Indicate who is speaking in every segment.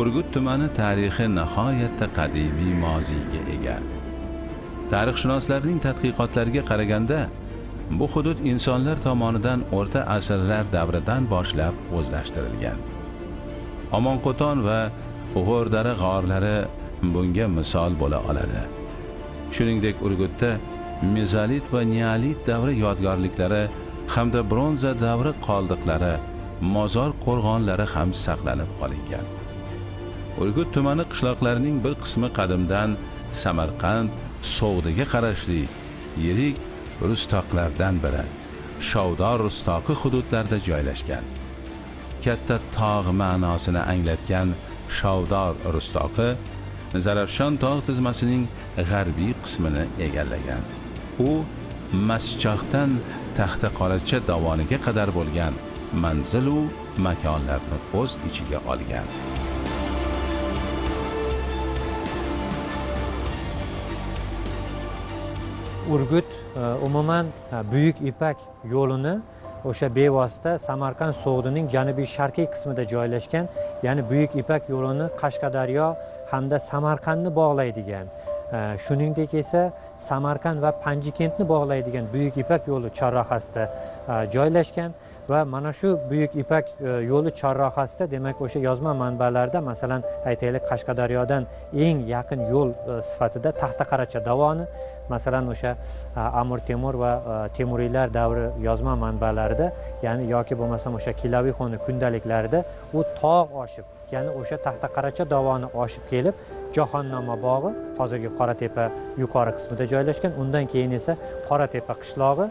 Speaker 1: urgut tumani tarixi nihoyatda qadimiy moziyga ega. Tarixshunoslarning tadqiqotlariga qaraganda bu hudud insonlar tomonidan o'rta asrlar davridan boshlab o'zlashtirilgan. Omonqo'ton va g'o'rdara g'orlari bunga misol bo'la oladi. Shuningdek urgutda mezolit va neolit davri yodgorliklari hamda bronza davri qoldiqlari mozor qo'rg'onlari ham saqlanib qolingan. Urgut tumani qishloqlarining bir qismi qadimdan samarqand sovdiga qarashli yirik rustoqlardan biri. Shovdor rustoqi hududlarida joylashgan. Katta tog' ma'nosini anglatgan shovdor rustoqi zarafshon tog' tizmasining g'arbiy qismini egallagan. U maschohdan taxta qoracha dovoniga qadar bo'lgan manzilu makonlarni o'z ichiga olgan.
Speaker 2: Urgut e, umuman e, buyuk ipak yo'lini o'sha bevosita samarqand so'g'dining janubiy sharqiy qismida joylashgan ya'ni buyuk ipak yo'lini qashqadaryo hamda samarqandni bog'laydigan e, shuningdek esa samarqand va panjikentni bog'laydigan buyuk ipak yo'li chorrahasida joylashgan. Va mana shu buyuk ipak e, yo'li chorrahasida demak o'sha yozma manbalarda masalan aytaylik qashqadaryodan eng yaqin yo'l e, sifatida taxtaqaracha dovoni masalan o'sha e, amir temur va temuriylar davri yozma manbalarida ya'ni yoki bo'lmasam o'sha kilavixoni kundaliklarida u tog' oshib ya'ni o'sha taxtaqaracha dovoni oshib kelib jahonnoma bog'i hozirgi qoratepa yuqori qismida joylashgan undan keyin esa qoratepa qishlog'i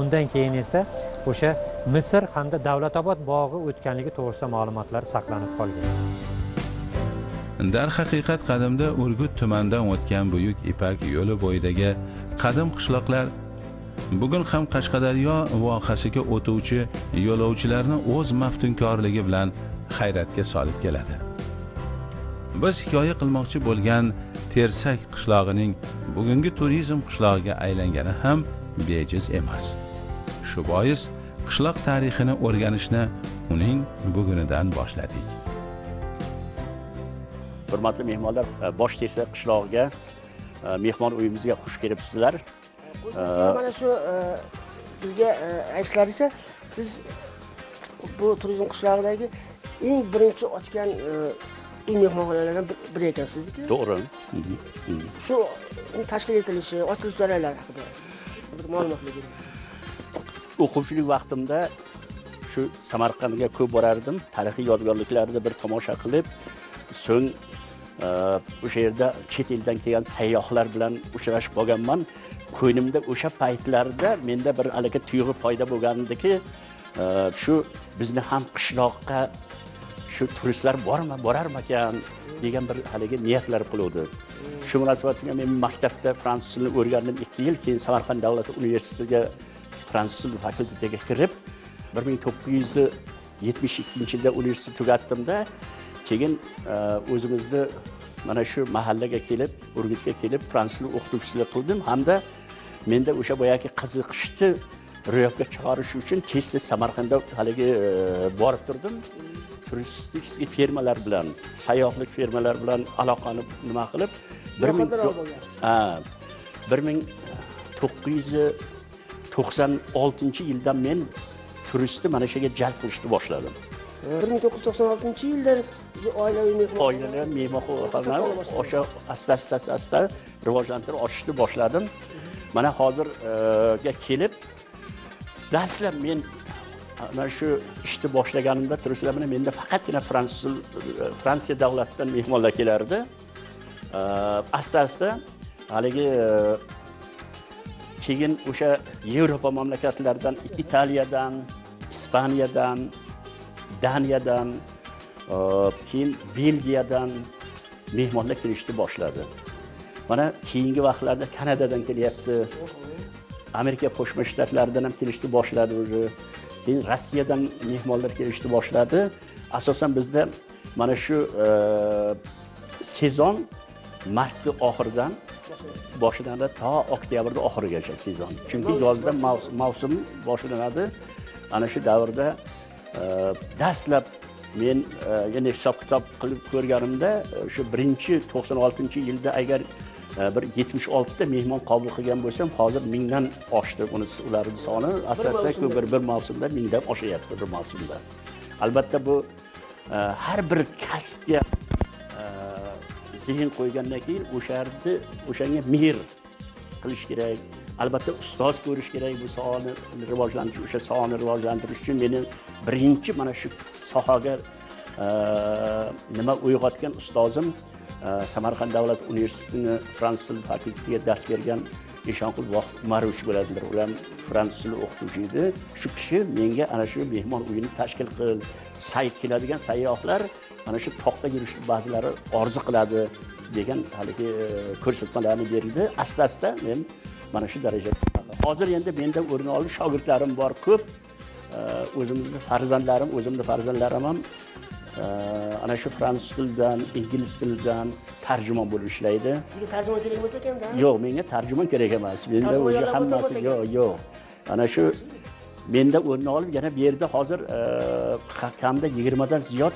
Speaker 2: undan keyin esa o'sha misr hamda davlatobod bog'i o'tganligi to'g'risida ma'lumotlar saqlanib qolgan.
Speaker 1: Darhaqiqat qadimda urgut tumanidan o'tgan buyuk ipak yo'li bo'yidagi qadim qishloqlar bugun ham qashqadaryo vohasiga o'tuvchi yo'lovchilarni o'z maftunkorligi bilan hayratga solib keladi. Biz hikoya qilmoqchi bo'lgan tersak qishlog'ining bugungi turizm qishlog'iga aylangani ham bejiz emas. Shu bois qishloq tarixini o'rganishni uning bugunidan boshladik.
Speaker 3: Hurmatli mehmonlar e, bosh tersa qishlog'iga e, mehmon uyimizga xush kelibsizlar.
Speaker 4: Mana shu e, bizga aytishlaricha siz bu turizm qishlog'idagi eng birinchi ochgan uy mehmonxonalardan biri ekansiz
Speaker 3: to'g'ri.
Speaker 4: Shu tashkil etilishi ochilish jarayonlari haqida bir
Speaker 3: o'quvchilik vaqtimda shu samarqandga ko'p borardim. Tarixiy yodgorliklarni bir tomosha qilib so'ng e, o'sha yerda chet eldan kelgan sayyohlar bilan uchrashib qolganman ko'nglimda o'sha paytlarda menda bir haligi tuyg'u paydo bo'lgandiki e, shu bizni ham qishloqqa shu turistlar bormi borarmikan degan bir haligi niyatlar qiluvdi. Shu munosabat bilan men maktabda fransuz tilini o'rgandim. Ikki yil keyin samarqand davlat universitetiga fransuz tili fakultetiga kirib bir ming to'qqiz yuz yetmish ikkinchi yilda universitet tugatdimda keyin e, o'zimizni mana shu mahallaga kelib urgutga kelib fransuz tili o'qituvchisilik qildim. Hamda menda o'sha boyagi qiziqishni ro'yobga chiqarish uchun tez tez samarqandda haligi e, borib turdim. Turistik fermalar bilan sayyohlik fermalar bilan aloqani nima qilib bir ming bir ming to'qqiz yuz to'qson oltinchi yildan men turistni mana shu yerga jalb qilishni boshladim.
Speaker 4: Bir ming to'qqiz yuz to'qson oltinchi yildan oilaviy mehmon
Speaker 3: oilaviy mehmonxonalarni o'sha asta asta asta asta rivojlantirib ochishni boshladim. Mana hozirga kelib dastlab men mana shu ishni boshlaganimda turistlar bilan menda faqatgina fransuz fransiya davlatidan mehmonlar kelardi asta asta haligi keyin o'sha yevropa mamlakatlaridan italiyadan ispaniyadan daniyadan keyin belgiyadan mehmonlar kelishni boshladi. Mana keyingi vaqtlarda kanadadan kelyapti. Amerika qo'shma shtatlaridan ham kelishni boshladi уже keyin rossiyadan mehmonlar kelishni boshladi. Asosan bizda mana shu sezon martni oxiridan boshlanadi to oktyabrni oxirigacha sezon. Chunki yozda mavsum boshlanadi ana shu davrda dastlab men e, yana hisob kitob qilib ko'rganimda e, shu birinchi to'qson oltinchi yilda agar e, bir yetmish oltita mehmon qabul qilgan bo'lsam hozir mingdan oshdi bunisi ularni soni. Asosan
Speaker 4: mavsumda.
Speaker 3: bir bir mavsumda mingdan oshyapti bir mavsumda. Albatta bu e, har bir kasbga e, zehn qo'ygandan keyin o'sha yerni o'shanga mehr qilish kerak. Albatta ustoz ko'rish kerak bu sohani rivojlantirish o'sha sohani rivojlantirish uchun meni birinchi mana shu sohaga e, nima uyg'otgan ustozim samarqand davlat universitetini fransuz tili fakultetiga dars bergan eshonqul vohid umarovich bo'ladilar ular fransuz tili o'qituvchi edi. Shu kishi menga ana shu mehmon uyini tashkil qil sayt keladigan sayyohlar mana shu toqqa yurishni ba'zilari orzu qiladi degan haligi e, ko'rsatmalarni berdi asta asta men mana shu darajaga hozir endi menda o'rin olib shogirdlarim bor ko'p. O'zimizni farzandlarim o'zimni farzandlarim ham ana shu fransuz tilidan ingliz tilidan tarjimon bo'lib ishlaydi.
Speaker 4: Sizga tarjimon kerak bo'lsa ekanda?
Speaker 3: Yo'q menga tarjimon kerak emas. Menda
Speaker 4: yo'llab
Speaker 3: hammasi yo'q yo'q. Ana shu menda o'rni olib yana bu yerda hozir e, ka- kamida yigirmadan ziyod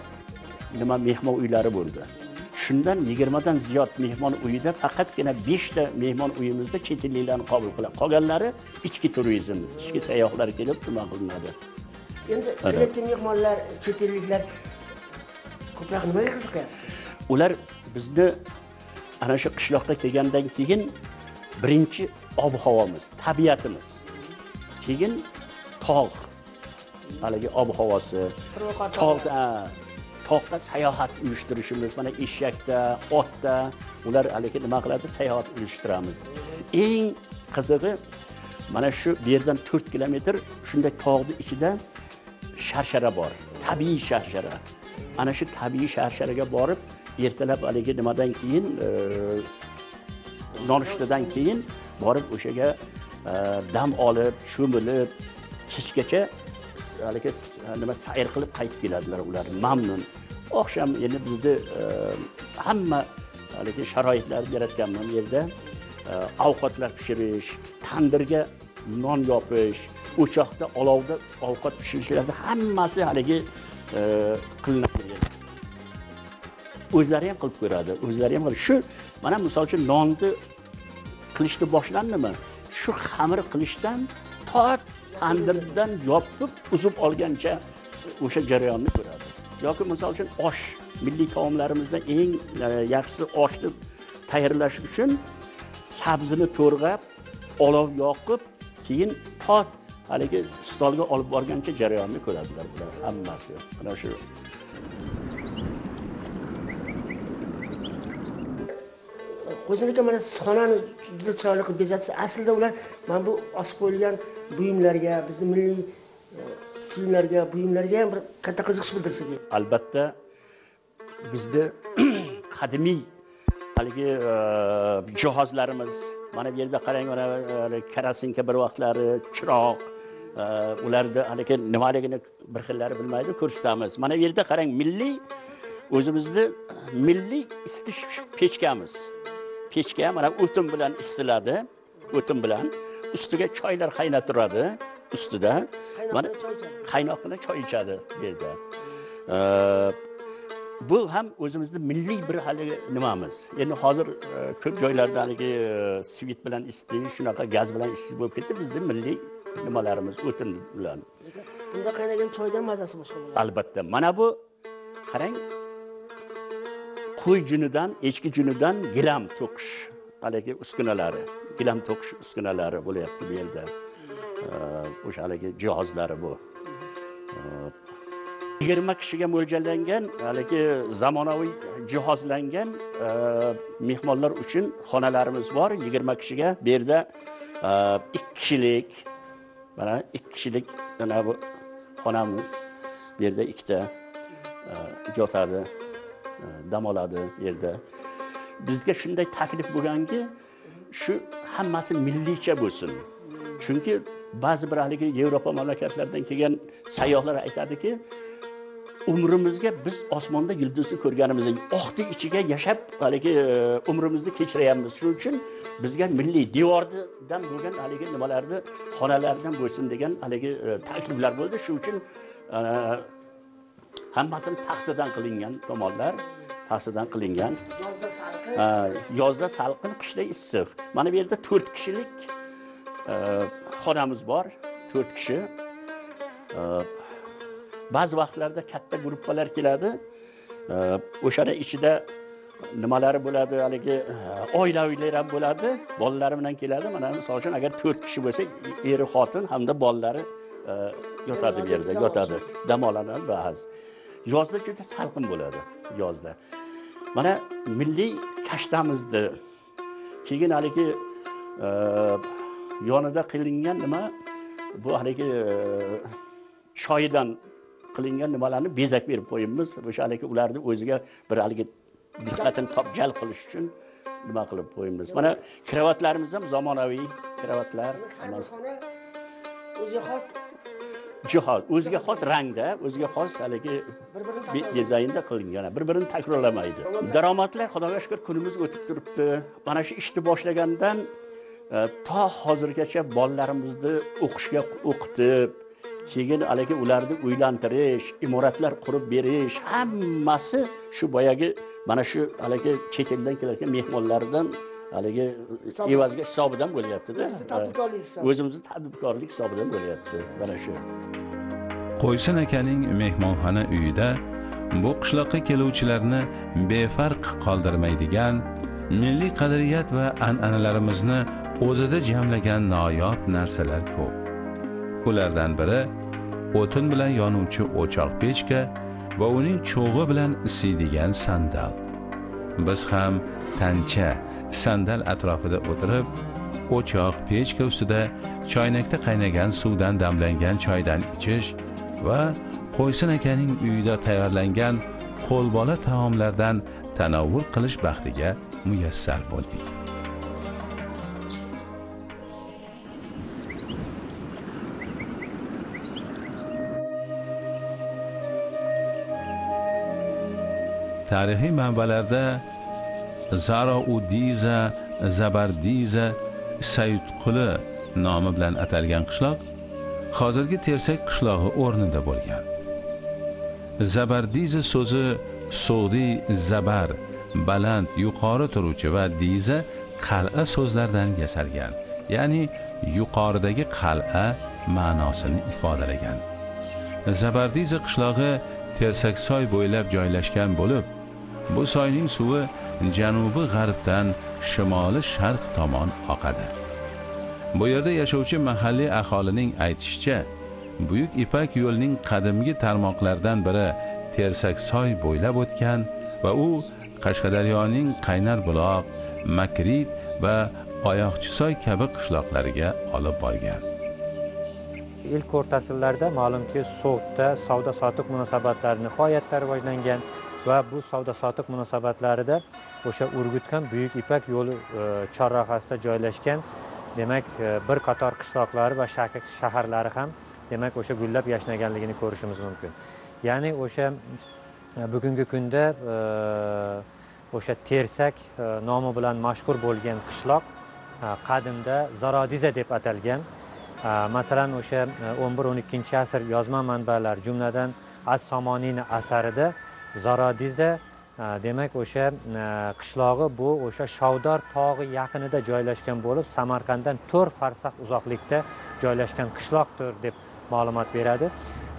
Speaker 3: nima mehmon uylari bo'ldi. Shundan yigirmadan ziyod mehmon uyida faqatgina beshta mehmon uyimizda chet elliklarni qabul qiladi qolganlari ichki turizm ichki sayyohlar kelib nima qilinadi?
Speaker 4: Endi kelayotgan mehmonlar chet elliklar ko'proq nimaga qiziqyapti
Speaker 3: ular bizni ana shu qishloqqa kelgandan keyin birinchi ob havomiz tabiatimiz. Keyin tog' haligi ob havosi tog'da tog'da sayohat uyushtirishimiz mana eshakda otda ular haligi nima qiladi? Sayohat uyushtiramiz. Eng qizig'i mana shu bu yerdan to'rt kilometr shunday tog'ni ichida sharshara bor tabiiy sharshara ana shu tabiiy sharsharaga borib ertalab haligi nimadan keyin e, nonushtadan keyin borib o'shaga e, dam olib cho'milib kechgacha haligi e, nima sayr qilib qaytib keladilar ular mamnun. Oqshom endi bizni hamma haligi sharoitlarni yaratganman bu yerda ovqatlar pishirish tandirga non yopish o'choqda olovda ovqat pishirishlarni hammasi haligi qilinadi. O'zlari ham qilib ko'radi o'zlari ham shu mana misol uchun nonni qilishni boshlandimi? Shu xamir qilishdan to tandirdan yopib uzib olgancha o'sha jarayonni ko'radi. Yoki misol uchun osh milliy taomlarimizda eng e, yaxshisi oshni tayyorlash uchun sabzini to'rg'ab olov yoqib keyin to haligi stolga olib borgancha jarayonni ko'radilar bular hammasi. Mana shu
Speaker 4: qo'shin aka mana siz xonani juda chiroyli qilib bezatsiz aslida ular mana bu osib qo'yilgan buyumlarga bizni milliy e, kiyimlarga buyumlarga ham bir katta qiziqish bildirsa kerak
Speaker 3: albatta bizni qadimiy haligi e, jihozlarimiz mana bu yerda qarang mana e, karasinka bir vaqtlari chiroq ularni haligi nimaligini bir xillari bilmaydi ko'rsatamiz. Mana bu yerda qarang milliy o'zimizni milliy isitish pechkamiz. Pechka mana o'tin bilan isitiladi o'tin bilan. Ustiga choylar qaynab turadi ustida mana
Speaker 4: Qaynoq bilan choy ichadi.
Speaker 3: bu yerda. Bu ham o'zimizni milliy bir haligi nimamiz? Endi hozir e, ko'p joylarda haligi e, svit bilan isitish shunaqa gaz bilan isitish bo'lib ketdi bizni milliy nimalarimiz o'tin bilan.
Speaker 4: Bunda qaynagan choydan mazasi boshqa bo'ladi.
Speaker 3: Albatta. Mana bu qarang qo'y junidan echki junidan gilam to'qish. Haligi uskunalari gilam to'qish uskunalari bo'lyapti bu yerda. O'sha haligi jihozlari bu. Yigirma kishiga mo'ljallangan haligi zamonaviy jihozlangan mehmonlar uchun xonalarimiz bor. Yigirma kishiga bu yerda ikki kishilik mana ikki kishilik mana bu xonamiz bu yerda ikkita yotadi E, dam oladi yerda. Bizga shunday taklif bo'lganki shu hammasi milliycha bo'lsin. Chunki ba'zi bir haligi yevropa mamlakatlaridan kelgan sayyohlar aytadiki umrimizga biz osmonda yulduzni ko'rganimiz oqni ichiga yashab haligi e, umrimizni kechiryapmiz shuning uchun bizga milliy devordan bo'lgan haligi nimalarni xonalardan bo'lsin degan haligi e, takliflar bo'ldi. Shuning uchun hammasini paxsadan qilingan tomonlar paxsadan qilingan.
Speaker 4: Yozda salqin
Speaker 3: qishda issiq. Mana bu yerda to'rt kishilik e, xonamiz bor to'rt kishi. E, ba'zi vaqtlarda katta gruppalar keladi. E, o'shani ichida nimalari bo'ladi haligi e, oilavilar ham bo'ladi bolalari bilan keladi. Mana misol uchun agar to'rt kishi bo'lsa eri xotin hamda bolalari yotadi bu yerda yotadi. Dam oladi ba'zi yozda juda salqin bo'ladi yozda. Mana milliy kashtamizni keyin haligi e, yonida qilingan nima? Bu haligi e, shoyidan qilingan nimalarni bezak berib qo'yibmiz. O'sha haligi ularni o'ziga bir haligi diqqatini top jalb qilish uchun nima qilib qo'yibmiz. Mana kravatlarimiz ham zamonaviy kravatlar.
Speaker 4: Har bir xona o'ziga xos
Speaker 3: jihod o'ziga xos rangda o'ziga xos haligi dizaynda qilingan bir birini takrorlamaydi. Daromadlar xudoga shukur kunimiz o'tib turibdi. Mana shu ishni boshlagandan e, to hozirgacha bolalarimizni o'qishga o'qitib keyin haligi ularni uylantirish imoratlar qurib berish hammasi shu boyagi mana shu haligi chet eldan kelayotgan mehmonlardan haligi evaziga hisobidan bo'lyaptida.
Speaker 4: Sizni tadbirkorlik hisobi.
Speaker 3: o'zimizni tadbirkorlik hisobidan bo'lyapti. Mana shu.
Speaker 1: Qo'ysin akaning mehmonxona uyida bu qishloqqa keluvchilarni befarq qoldirmaydigan milliy qadriyat va an'analarimizni o'zida jamlagan noyob narsalar ko'p. Ulardan biri o'tin bilan yonuvchi o'choq pechka va uning cho'g'i bilan isiydigan sandal. Biz ham tancha sandal atrofida o'tirib o'choq pechka ustida choynakda qaynagan suvdan damlangan choydan ichish va qo'ysin akaning uyida tayyorlangan qo'lbola taomlardan tanovvul qilish baxtiga muyassar bo'ldik. Tarixiy manbalarda zaroudiza zabardiza sayutquli nomi bilan atalgan qishloq hozirgi tersak qishlog'i o'rnida bo'lgan. Zabardiza so'zi sug'diy zabar baland yuqori turuvchi va diza qal'a so'zlaridan yasalgan ya'ni yuqoridagi qal'a ma'nosini ifodalagan. Zabardiza qishlog'i tersaksoy bo'ylab joylashgan bo'lib bu soyning suvi janubi g'arbdan shimoli sharq tomon oqadi. Bu yerda yashovchi mahalliy aholining aytishicha buyuk ipak yo'lining qadimgi tarmoqlaridan biri tersaksoy bo'ylab o'tgan va u qashqadaryoning qaynar buloq makrid va oyoqchisoy kabi qishloqlariga olib borgan.
Speaker 2: Ilk o'rta asrlarda ma'lumki so'g'da savdo sotiq munosabatlari nihoyatda rivojlangan. Va bu savdo sotiq munosabatlarida o'sha urgutgan buyuk ipak yo'li e, chorrahasida joylashgan demak e, bir qator qishloqlari va shaharlari ham demak o'sha gullab yashnaganligini ko'rishimiz mumkin. Ya'ni o'sha e, bugungi kunda o'sha tersak nomi bilan mashhur bo'lgan qishloq qadimda zarodiza deb atalgan. Masalan o'sha e, 11-12 asr yozma manbalar jumladan as somoniyni asarida zaradiza e, demak o'sha e, qishlog'i bu o'sha shavdor tog'i yaqinida joylashgan bo'lib samarqanddan to'rt farsaq uzoqlikda joylashgan qishloqdir deb ma'lumot beradi.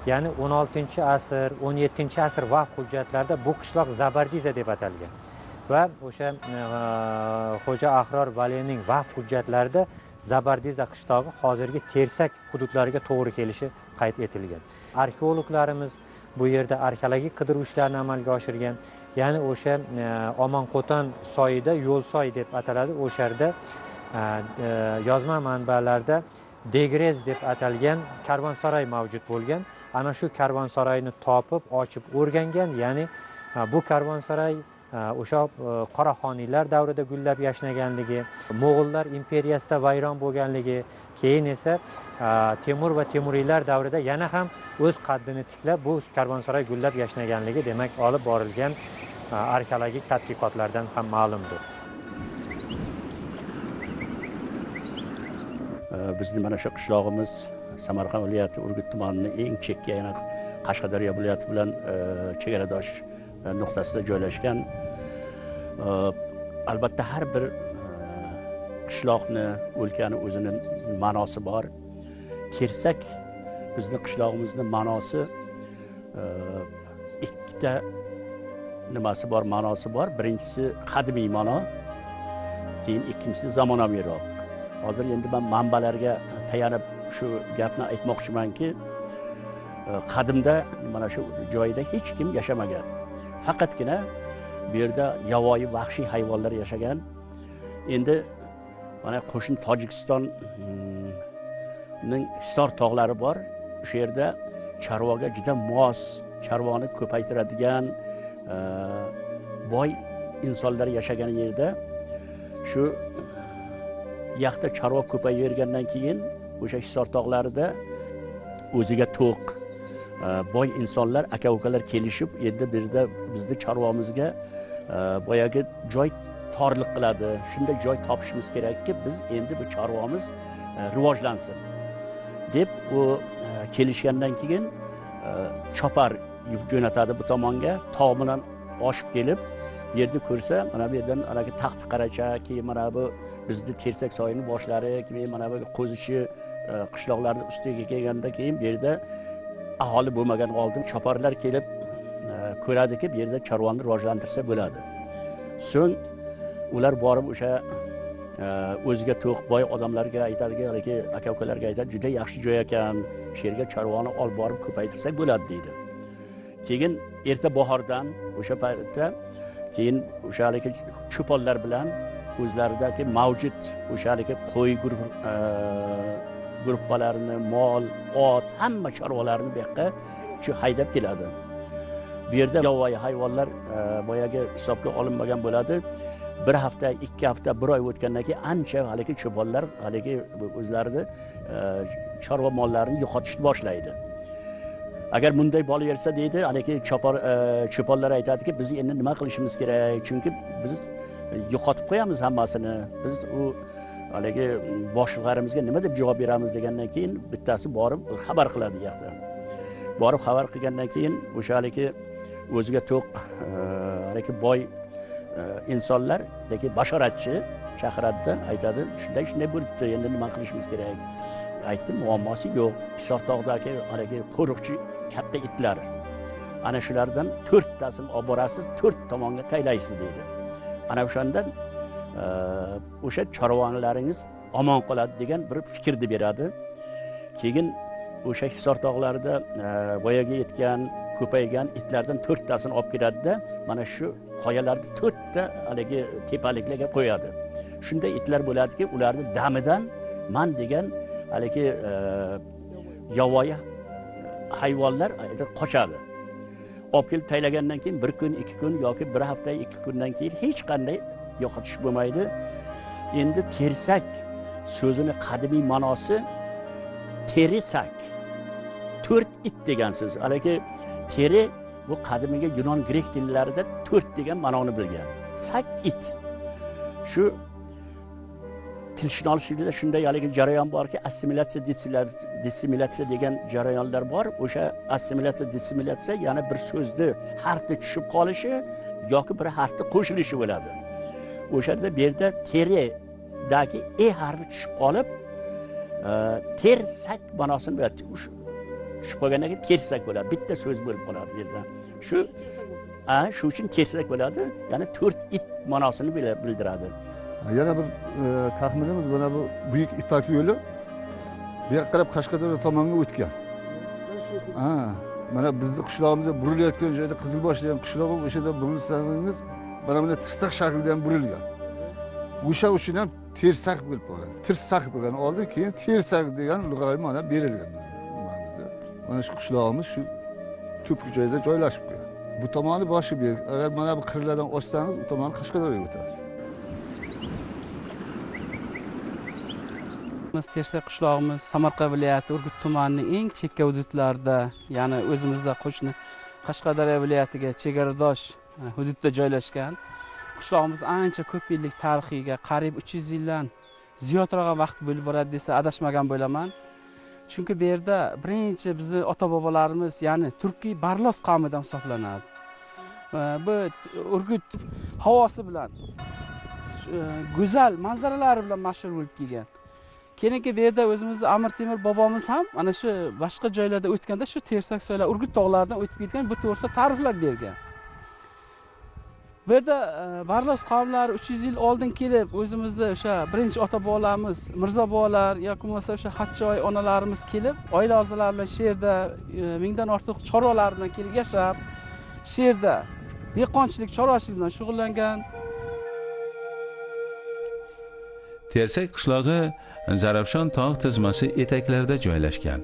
Speaker 2: Ya'ni 16 asr 17 asr vaqt hujjatlarida bu qishloq zabardiza deb atalgan. Va o'sha e, xo'ja ahror valining vaqt hujjatlarida zabardiza qishlog'i hozirgi tersak hududlariga to'g'ri kelishi qayd etilgan. Arxeologlarimiz bu yerda arxeologik qidiruv ishlarini amalga oshirgan. Ya'ni o'sha e, omonqo'ton soyida yo'lsoy deb ataladi. O'sha yerda e, e, yozma manbalarda degrez deb atalgan karvonsaroy mavjud bo'lgan. Ana shu karvonsaroyni topib ochib o'rgangan. Ya'ni bu karvonsaroy Э, o'sha э, qoraxoniylar davrida gullab yashnaganligi mo'g'ullar imperiyasida vayron bo'lganligi keyin esa e, temur va temuriylar davrida yana ham o'z qaddini tiklab bu karvonsaroy gullab yashnaganligi demak olib borilgan e, arxeologik tadqiqotlardan ham ma'lumdir.
Speaker 3: E, bizni mana shu qishlog'imiz samarqand viloyati urgut tumanini eng chekka yana qashqadaryo viloyati bilan chegaradosh e, nuqtasida joylashgan. Albatta har bir qishloqni o'lkani o'zini ma'nosi bor. Kelsak bizni qishlog'imizni ma'nosi ikkita nimasi bor ma'nosi bor. Birinchisi qadimiy ma'no keyin ikkinchisi zamonaviyroq hozir endi man manbalarga tayanib shu gapni aytmoqchimanki qadimda mana shu joyda hech kim yashamagan. Faqatgina bu yerda yovvoyi vahshiy hayvonlar yashagan. Endi mana qo'shni tojikistonning mm, hisor tog'lari bor. O'sha yerda chorvaga juda mos chorvani ko'paytiradigan e, boy insonlar yashagan yerda. Shu yaxta chorva ko'payavergandan keyin o'sha hisor tog'larida o'ziga to'q boy insonlar aka ukalar kelishib endi bu yerda bizni chorvamizga e, boyagi joy torliq qiladi shunday joy topishimiz kerakki biz endi bu chorvamiz e, rivojlansin deb u e, kelishgandan keyin chopar jo'natadi bu tomonga tog' bilan oshib kelib bu yerda ko'rsa mana bu yerdan haligi taxti qaracha keyin mana bu bizni tersak soyini boshlari keyin mana bu qo'zichi qishloqlarni ustiga kelganda keyin bu yerda aholi bo'lmagan oldin choparlar kelib e, ko'radiki bu yerda chorvani rivojlantirsa bo'ladi. So'ng ular borib o'sha e, o'ziga to'q boy odamlarga aytadiki haligi aka ukalarga aytadi juda yaxshi joy ekan shu yerga chorvani olib borib ko'paytirsak bo'ladi deydi. Keyin erta bahordan o'sha paytda keyin o'sha haligi cho'ponlar bilan o'zlaridagi mavjud o'sha haligi qo'y e, guruh gruppalarini mol ot hamma chorvalarni bu yoqqa shu haydab keladi. Bu yerda yovvoyi hayvonlar e, boyagi hisobga olinmagan bo'ladi. Bir hafta ikki hafta bir oy o'tgandan keyin ancha haligi cho'ponlar haligi o'zlarini e, chorva mollarini yo'qotishni boshlaydi. Agar bunday bo'laversa deydi haligi chopor e, cho'ponlar aytadiki biz endi nima qilishimiz kerak? Chunki biz yo'qotib qo'yamiz hammasini. Biz u haligi mm, boshliqlarimizga nima deb javob beramiz degandan keyin bittasi borib xabar qiladi u yoqda borib xabar qilgandan keyin o'sha haligi o'ziga to'q e, haligi boy e, insonlar lekin bashoratchi chaqiradida aytadi shunday shunday bo'libdi endi nima qilishimiz kerak? Aytdim muammosi yo'q. Hisor haligi qo'riqchi katta itlar. Ana shulardan to'rttasini olib borasiz to'rt tomonga taylaysiz deydi. Ana o'shandan o'sha chorvonlaringiz omon qoladi degan bir fikrni beradi. Keyin o'sha hisor tog'larida e, voyaga yetgan ko'paygan itlardan to'rttasini olib keladida mana shu qoyalarni to'rtta haligi tepaliklarga qo'yadi. Shunday itlar bo'ladiki ularni damidan man degan haligi e, yovvoyi hayvonlar e, qochadi. Olib kelib taylagandan keyin bir kun ikki kun yoki bir hafta ikki kundan keyin hech qanday yo'qotish bo'lmaydi. Endi tersak so'zini qadimiy ma'nosi terisak. To'rt it degan so'z. Haligi teri bu qadimgi yunon grek tillarida to'rt degan ma'noni bilgan. Sak it. Shu tilshunoslikda shunday haligi jarayon borki assimilyatsiya dissimilyatsiya degan jarayonlar bor. O'sha assimilyatsiya dissimilyatsiya ya'ni bir so'zni harfni tushib qolishi yoki bir harfni qo'shilishi bo'ladi. O'shanda bu yerda teridagi e harfi tushib qolib e, tersak ma'nosini beradi. Tushib qolgandan keyin tersak bo'ladi. Bitta so'z bo'lib qoladi bu yerda. Shu shu uchun tersak bo'ladi ya'ni to'rt it ma'nosini bildiradi.
Speaker 5: Yana bir e, taxminimiz mana bu buyuk ipak yo'li bu yoqqa qarab qashqadaryo tomonga o'tgan. Ha mana bizni qishlog'imizga burilayotgan joyda qizilbosh degan qishlog'i o'sha yerda burilsangiz mana bunday tirsak shaklida ham burilgan. O'sha uchun ham tersak bo'lib qolgan. Tirsak bo'lgan oldin keyin tersak degan lug'aviy ma'no berilgan mana shu qishlog'imiz shu tupki joyda joylashib qolgan. Bu tomoni boshi berk agar mana bu qirlardan ochsangiz u tomoni qashqadaryoga o'tasiz.
Speaker 6: Tersak qishlog'imiz samarqand viloyati urgut tumanining eng chekka hududlarida ya'ni o'zimizda qo'shni qashqadaryo viloyatiga chegaradosh hududda joylashgan. Qishlog'imiz ancha ko'p yillik tarixiga qariyb uch yuz yildan ziyodroq vaqt bo'lib boradi desa adashmagan bo'laman. Chunki bu yerda birinchi bizni ota bobolarimiz ya'ni turkiy barlos qavmidan hisoblanadi. Bu urgut havosi bilan e, go'zal manzaralari bilan mashhur bo'lib kelgan. Keyingi bu yerda o'zimizni amir temur bobomiz ham mana shu boshqa joylarda o'tganda shu tersak soylar urgut tog'laridan o'tib ketgan bu to'g'risida ta'riflar bergan. Bu yerda e, barlos qavmlari uch yuz yil oldin kelib o'zimizni o'sha birinchi ota bobolarimiz mirzo bobolar yoki bo'lmasa o'sha xatchoy onalarimiz kelib oila a'zolari bilan shu yerda e, mingdan ortiq chorvalar bilan kelib yashab shu yerda dehqonchilik chorvachilik bilan shug'ullangan.
Speaker 1: Tersak qishlog'i zarafshon tog' tizmasi etaklarida joylashgan.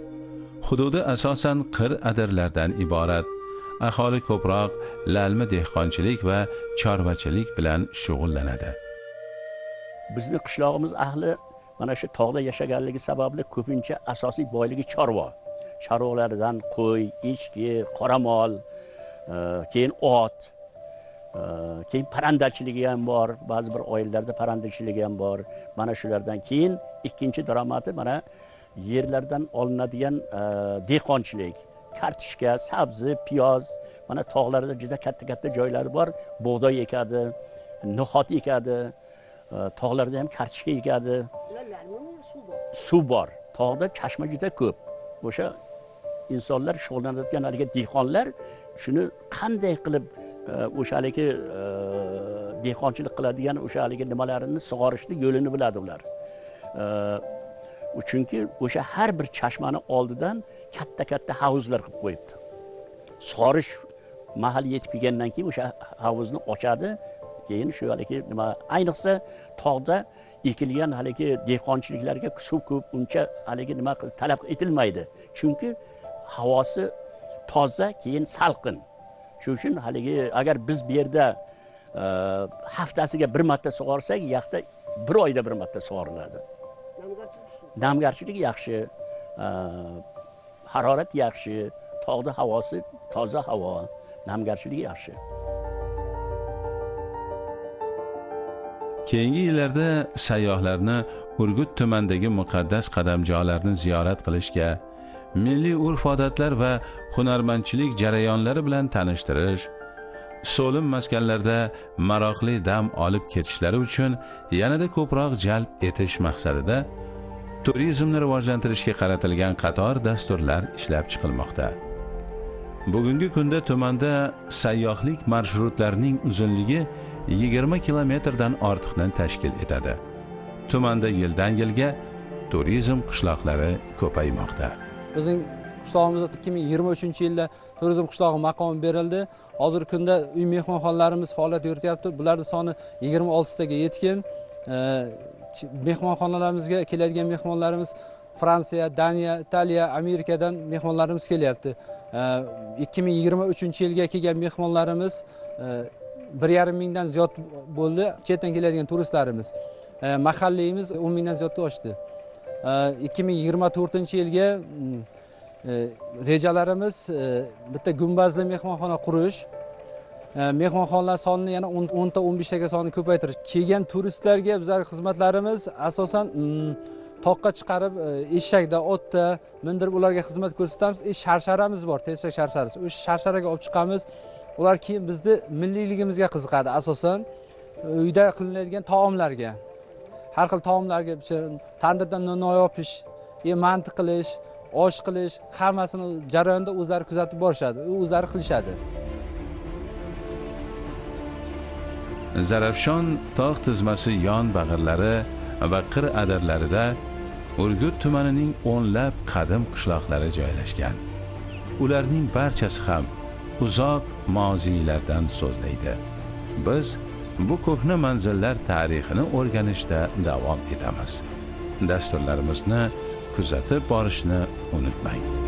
Speaker 1: Hududi asosan qir adirlardan iborat. Aholi ko'proq lalmi dehqonchilik va chorvachilik bilan shug'ullanadi.
Speaker 3: Bizni qishlog'imiz ahli mana shu tog'da yashaganligi sababli ko'pincha asosiy boyligi chorva chorvalardan qo'y echki qoramol e, keyin ot e, keyin parrandachiligi ham bor ba'zi bir oilalarda parrandachiligi ham bor. Mana shulardan keyin ikkinchi daromadi mana yerlardan olinadigan e, dehqonchilik. Kartoshka sabzi piyoz. Mana tog'larda juda katta katta joylari bor. Bug'doy ekadi nihot ekadi e, tog'larda ham kartoshka ekadi. Suv bor. Tog'da chashma juda ko'p. O'sha insonlar shug'ullanayotgan haligi dehqonlar shuni qanday qilib e, o'sha haligi e, dehqonchilik qiladigan o'sha haligi nimalarini sug'orishni yo'lini biladi ular. Chunki o'sha har bir chashmani oldidan katta katta havuzlar qilib qo'yibdi. Sug'orish mahali yetib kelgandan keyin o'sha havuzni ochadi. Keyin shu haligi nima ayniqsa tog'da ekilgan haligi dehqonchiliklarga suv ko'p uncha haligi nima talab etilmaydi. Chunki havosi toza keyin salqin. Shuning uchun haligi agar biz bu yerda haftasiga bir marta sug'orsak u yoqda bir oyda bir marta sug'oriladi. Namgarchilik yaxshi e, harorat yaxshi tog'da havosi toza havo namgarchilik yaxshi.
Speaker 1: Keyingi yillarda sayyohlarni urgut tumanidagi muqaddas qadamjolarni ziyorat qilishga milliy urf odatlar va hunarmandchilik jarayonlari bilan tanishtirish so'lim maskanlarda maroqli dam olib ketishlari uchun yanada ko'proq jalb etish maqsadida turizmni rivojlantirishga qaratilgan qator dasturlar ishlab chiqilmoqda. Bugungi kunda tumanda sayyohlik marshrutlarining uzunligi 20 kilometrdan ortiqni tashkil etadi. Tumanda yildan yilga turizm qishloqlari ko'paymoqda.
Speaker 7: Bizning qishlog'imizda ikki ming yigirma uchinchi yilda turizm qishlog'i maqomi berildi. Hozirgi kunda uy mehmonxonalarimiz faoliyat yurityapti bularni soni yigirma oltitaga yetgan. Mehmonxonalarimizga keladigan mehmonlarimiz fransiya daniya italiya amerikadan mehmonlarimiz kelyapti. Ikki ming yigirma uchinchi yilga kelgan mehmonlarimiz e, bir yarim mingdan ziyod bo'ldi chetdan keladigan turistlarimiz. Mahalliyimiz o'n mingdan ziyodga oshdi. Ikki ming yigirma to'rtinchi yilga mm, e, rejalarimiz e, bitta gumbazli mehmonxona qurish mehmonxonalar sonini yana o'n- o'nta o'n beshtaga sonini ko'paytirish. Kelgan turistlarga bizlar xizmatlarimiz asosan mm, toqqa chiqarib e, eshakda otda mindirib ularga xizmat ko'rsatamiz. E, sharsharamiz bor tersak sharsharasi o'sha sharsharaga olib chiqamiz. Ular keyin bizni milliyligimizga qiziqadi asosan. Uyda qilinadigan taomlarga. Har xil taomlarga tandirda tandirdan non yopish e, manti qilish osh qilish hammasini jarayonda o'zlari kuzatib borishadi o'zlari qilishadi.
Speaker 1: Zarafshon tog' tizmasi yon bag'irlari va qir adirlarida urgut tumanining o'nlab qadim qishloqlari joylashgan. Ularning barchasi ham uzoq moziylardan so'zlaydi. Biz bu ko'hna manzillar tarixini o'rganishda davom etamiz. Dasturlarimizni kuzatib borishni unutmang.